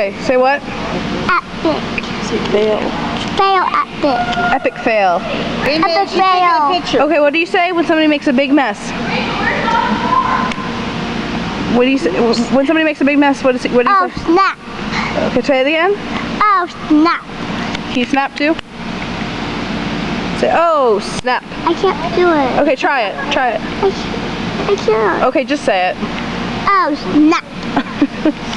Okay, say what? Epic. Say Fail. Fail epic. Epic fail. Epic fail. Okay, what do you say when somebody makes a big mess? What do you say when somebody makes a big mess? What, is it, what do you Oh say? snap. Okay, try it again. Oh snap. Can you snap too? Say, oh, snap. I can't do it. Okay, try it. Try it. I, I can't. Okay, just say it. Oh snap.